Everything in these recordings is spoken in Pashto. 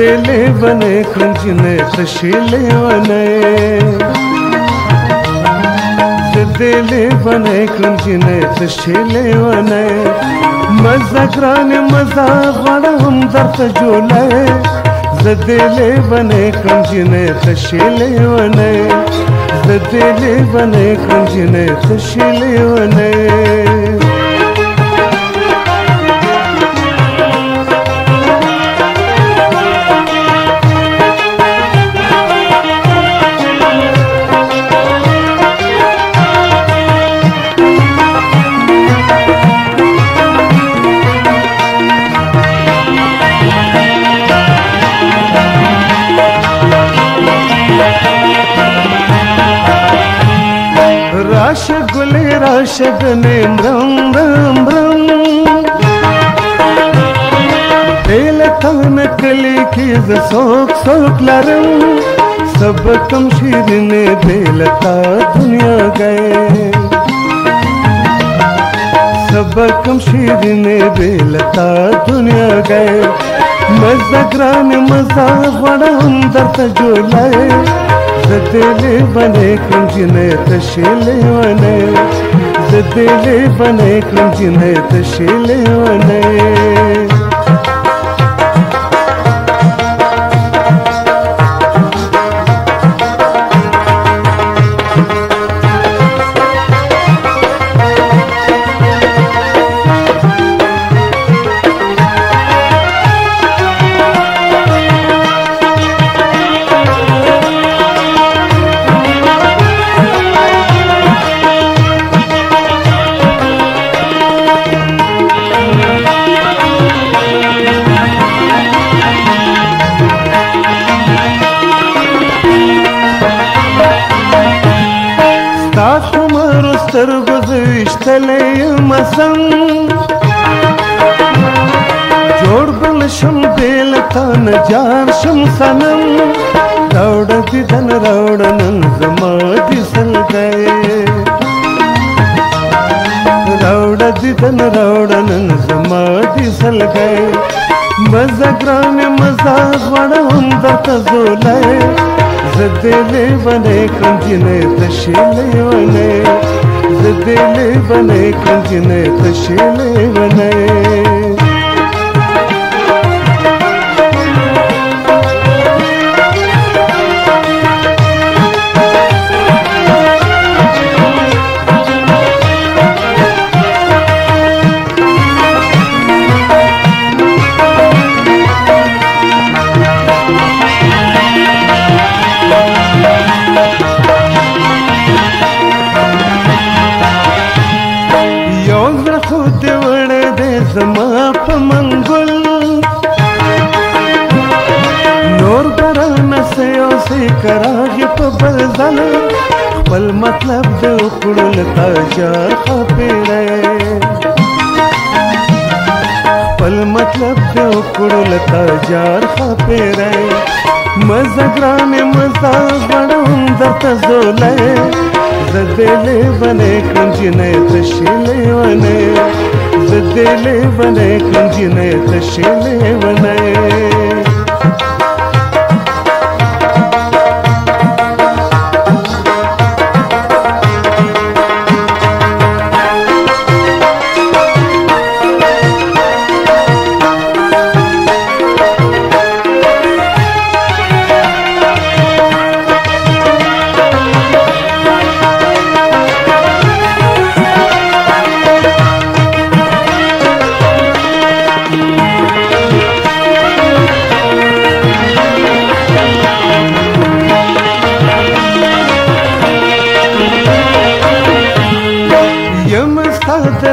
دې لیونه خنجنه خشي لیونه دې لیونه خنجنه خشي لیونه مزه ګرانه مزه غړ هم درته جوړه زدې لیونه خنجنه خشي لیونه زدې لیونه خنجنه خشي لیونه शगने ब्रह्म ब्रह्म ब्रह्म तेल थान कली की सोक सोक लरम सब कम शीर ने बेलता दुनिया गए सब कम शीर ने बेलता दुनिया गए मजा ग्रान मजा बड़ा अंदर जो लाए तेल बन कुंजी न त सिले त बे कुंजी न त सिले ستا څومره سترګو زه ویشتلی یم سم جوړ بل شم بې له تا نه جار شم صنم راوړه دیدن راوړه نن زما دي سلګی راوړه دیدن راوړه نن زما دي سلګی مزه ګرانې مزه غواړم درته زولی zedeli bane kancine taşılıyone zedeli bane kancine taşılıyone کراږي په بل ځل خپل مطلب د خړل تاجر خپېړې خپل مطلب د خړل تاجر خپېړې مزه ګران مزه وړم درته زولې زدلې باندې کنجنې تشلې ونه زدلې باندې کنجنې تشلې ونه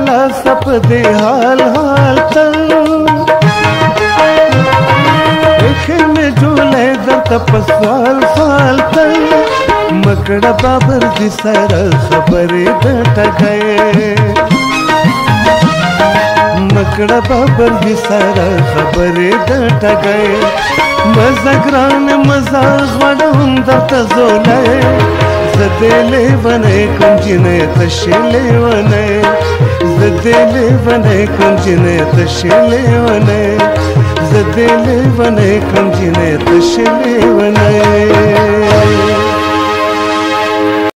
لا سپ دے حال حال تل خیمه جولې درته په سوال سوال تل مکړه بابر دي سره خبرې د ټګې مکړه بابر دي سره خبرې د ټګې مزګران مزاج وډم درته زولې زه دې لیوانه کوم چې نه تشې لیوانه زه دې لیوانه کوم چې نه تشې لیوانه زه دې لیوانه کوم چې نه تشې لیوانه